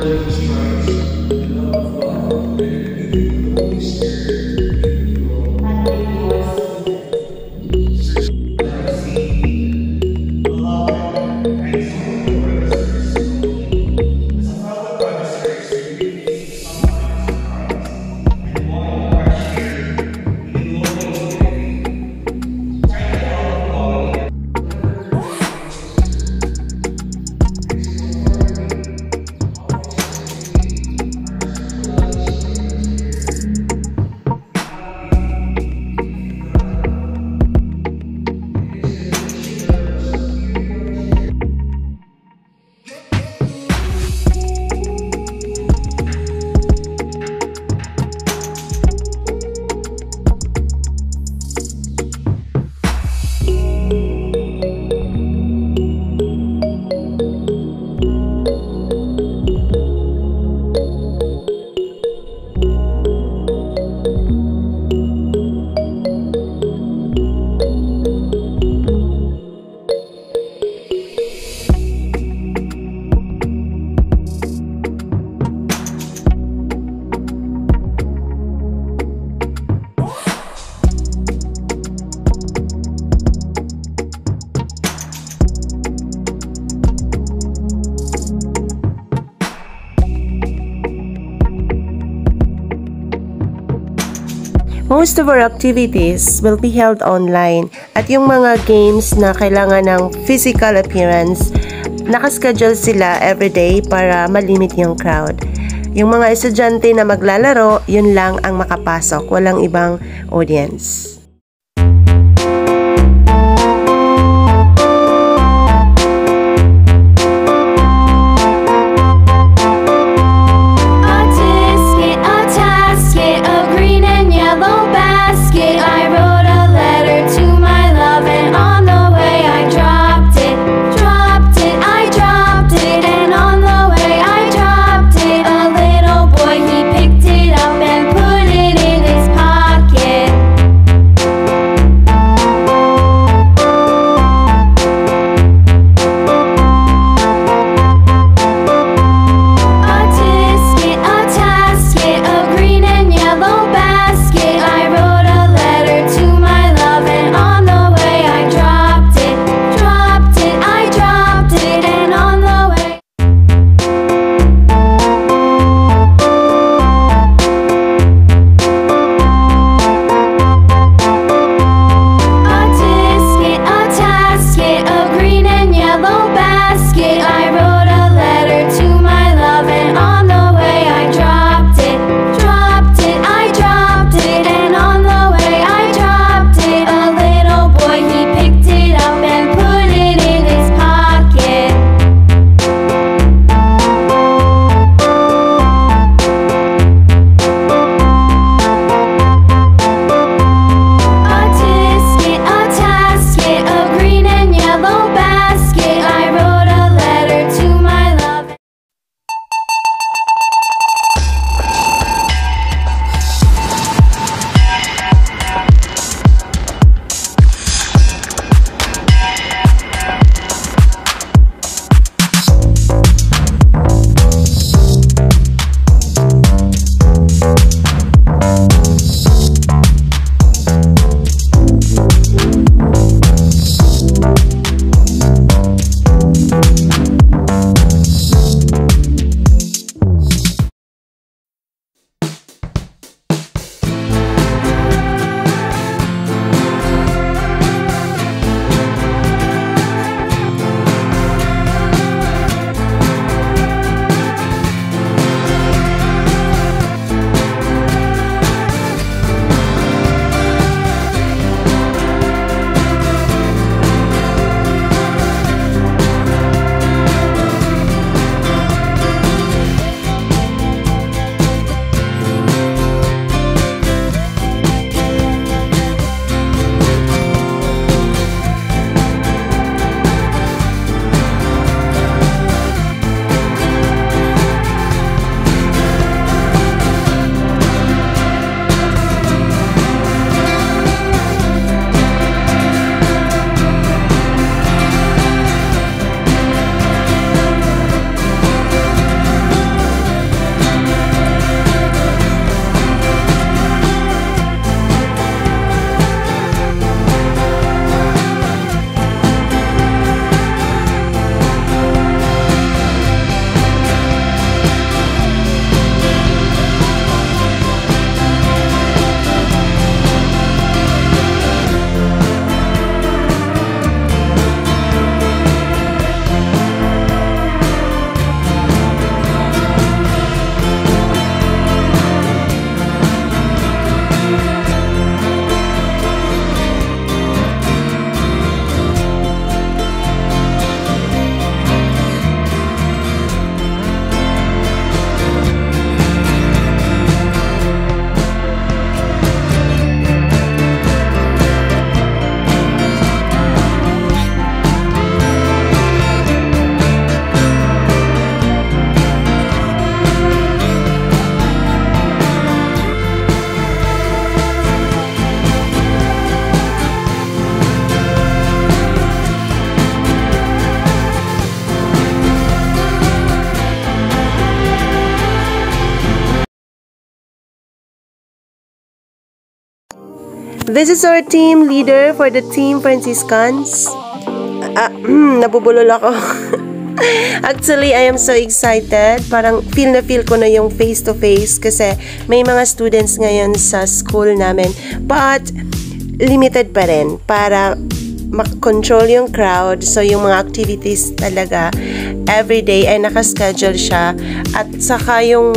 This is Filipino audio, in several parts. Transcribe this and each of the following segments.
Lord Jesus Christ. Most of our activities will be held online at yung mga games na kailangan ng physical appearance, nakaschedule sila everyday para malimit yung crowd. Yung mga estudyante na maglalaro, yun lang ang makapasok, walang ibang audience. This is our team leader for the Team Franciscans. Ah, nabubulol ako. Actually, I am so excited. Parang feel na feel ko na yung face-to-face -face kasi may mga students ngayon sa school namin. But, limited pa rin para control yung crowd. So, yung mga activities talaga, everyday ay nakaschedule siya. At saka yung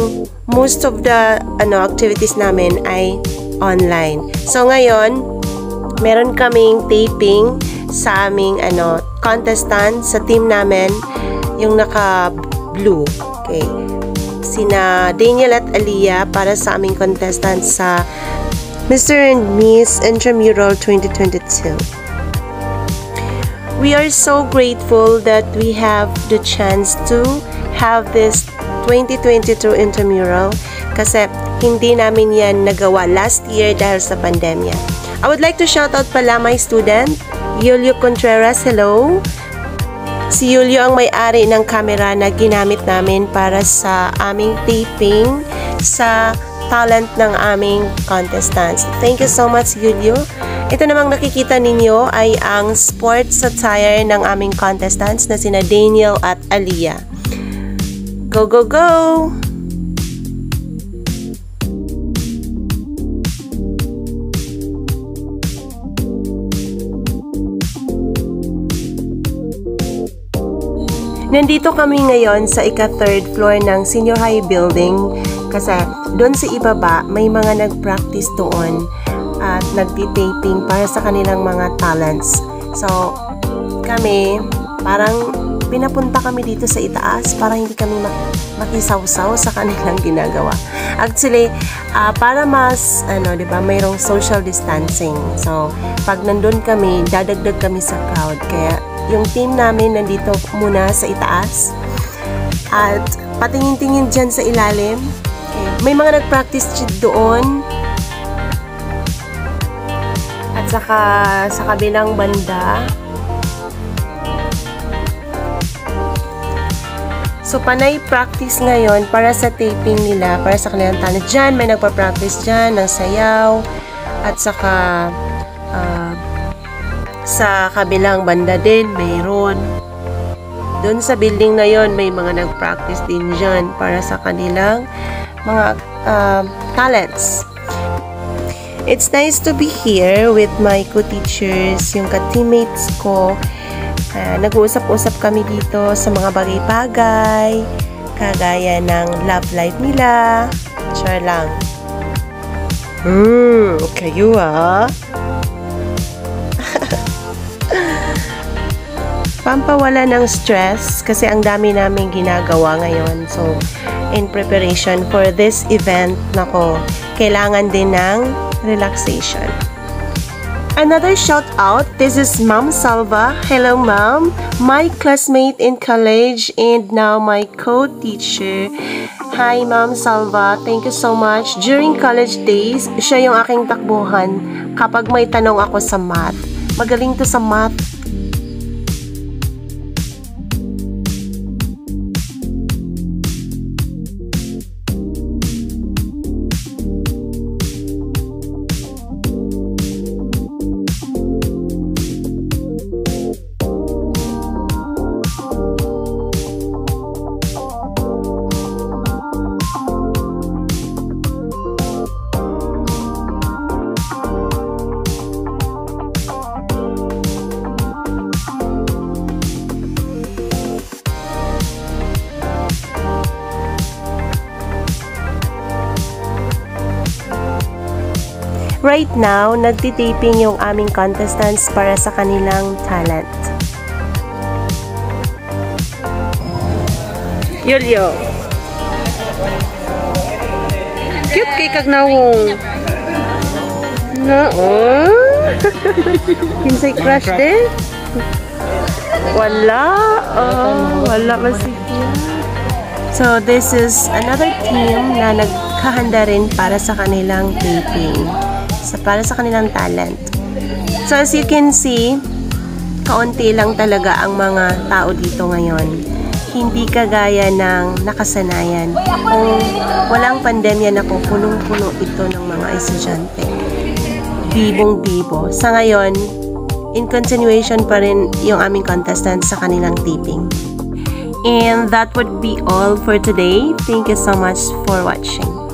most of the ano activities namin ay online. So, ngayon, meron kaming taping sa aming ano contestant sa team namin yung naka-blue. Okay. Sina Daniel at Aliyah para sa aming contestant sa Mr. and Miss Intramural 2022. We are so grateful that we have the chance to have this 2022 intramural kasi hindi namin yan nagawa last year dahil sa pandemya. I would like to shout out pala my student, Julio Contreras. Hello! Si Julio ang may-ari ng camera na ginamit namin para sa aming taping sa talent ng aming contestants. Thank you so much, Julio. Ito namang nakikita ninyo ay ang sports attire ng aming contestants na sina Daniel at Aliyah. Go, go, go! Nandito kami ngayon sa ika-third floor ng senior high building kasi doon sa ibaba may mga nag-practice doon at nagtitaping para sa kanilang mga talents. So, kami, parang pinapunta kami dito sa itaas para hindi kami mak makisawsaw sa kanilang ginagawa. Actually, uh, para mas, ano, di ba, mayroong social distancing. So, pag nandun kami, dadagdag kami sa crowd. Kaya, yung team namin nandito muna sa itaas. At, patingin-tingin dyan sa ilalim. May mga nag-practice doon at saka sa kabilang banda, So, panay practice ngayon para sa taping nila, para sa kanilang talent. Diyan, may nagpa-practice dyan ng sayaw at saka sa kabilang banda din, mayroon. Doon sa building na yon may mga nag-practice din dyan para sa kanilang mga uh, talents. It's nice to be here with my co-teachers, yung ka-teammates ko. Uh, nag-uusap-usap kami dito sa mga bagay-bagay, kagaya ng love life nila. Sure lang. Hmm, kayo ah. Pampawala ng stress kasi ang dami naming ginagawa ngayon. So, in preparation for this event, nako, kailangan din ng relaxation. Another shout out, this is Mom Salva. Hello Mom, my classmate in college and now my co-teacher. Hi Mom Salva, thank you so much. During college days, siya yung aking takbuhan kapag may tanong ako sa math. Magaling to sa math Right now, nagtitaping yung aming contestants para sa kanilang talent. Yulyo. Cute kay kagnawong. Na, oh. Kinsay crush din? Wala. Oh, wala masigyan. So, this is another team na naghahanda rin para sa kanilang taping sa, para sa kanilang talent. So as you can see, kaunti lang talaga ang mga tao dito ngayon. Hindi kagaya ng nakasanayan. Kung walang pandemya na po, punong-puno ito ng mga estudyante. Bibong-bibo. Sa ngayon, in continuation pa rin yung aming contestant sa kanilang taping. And that would be all for today. Thank you so much for watching.